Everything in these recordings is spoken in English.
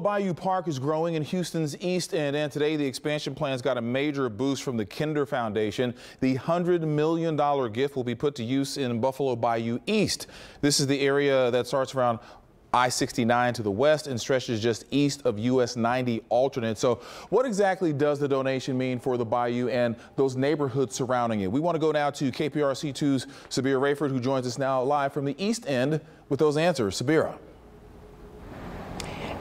Bayou Park is growing in Houston's East End, and today the expansion plans got a major boost from the Kinder Foundation. The $100 million gift will be put to use in Buffalo Bayou East. This is the area that starts around I-69 to the west and stretches just east of US 90 alternate. So what exactly does the donation mean for the Bayou and those neighborhoods surrounding it? We want to go now to KPRC2's Sabira Rayford, who joins us now live from the East End with those answers. Sabira.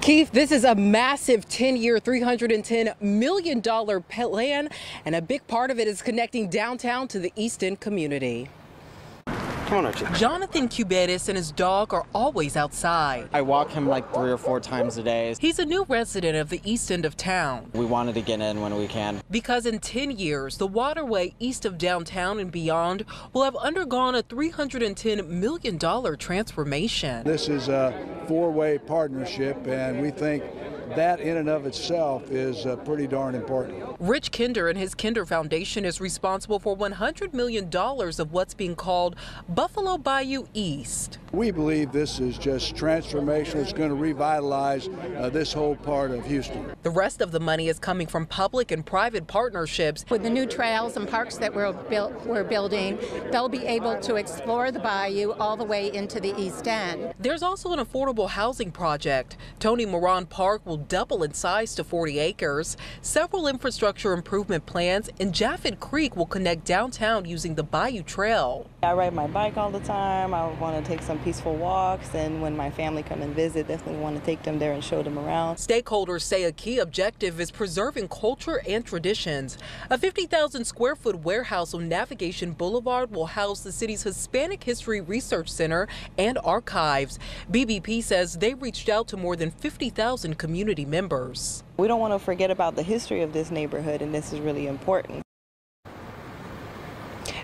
Keith, this is a massive 10 year, $310 million plan, and a big part of it is connecting downtown to the East End community. Jonathan Cubetis and his dog are always outside. I walk him like three or four times a day. He's a new resident of the east end of town. We wanted to get in when we can. Because in 10 years, the waterway east of downtown and beyond will have undergone a $310 million transformation. This is a four-way partnership, and we think that in and of itself is uh, pretty darn important. Rich Kinder and his Kinder Foundation is responsible for $100 million of what's being called Buffalo Bayou East. We believe this is just transformational. It's going to revitalize uh, this whole part of Houston. The rest of the money is coming from public and private partnerships. With the new trails and parks that we're, build, we're building, they'll be able to explore the bayou all the way into the East End. There's also an affordable housing project. Tony Marron Park will double in size to 40 acres. Several infrastructure improvement plans in Japhet Creek will connect downtown using the Bayou Trail. I ride my bike all the time. I want to take some peaceful walks, and when my family come and visit, definitely want to take them there and show them around. Stakeholders say a key objective is preserving culture and traditions. A 50,000 square foot warehouse on Navigation Boulevard will house the city's Hispanic History Research Center and archives. BBP says they reached out to more than 50,000 community members. We don't want to forget about the history of this neighborhood, and this is really important.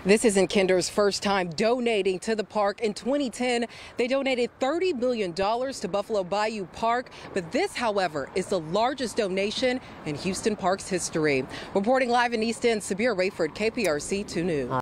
This isn't Kinder's first time donating to the park. In 2010, they donated $30 million to Buffalo Bayou Park. But this, however, is the largest donation in Houston Park's history. Reporting live in East End, Sabir Rayford, KPRC 2 News.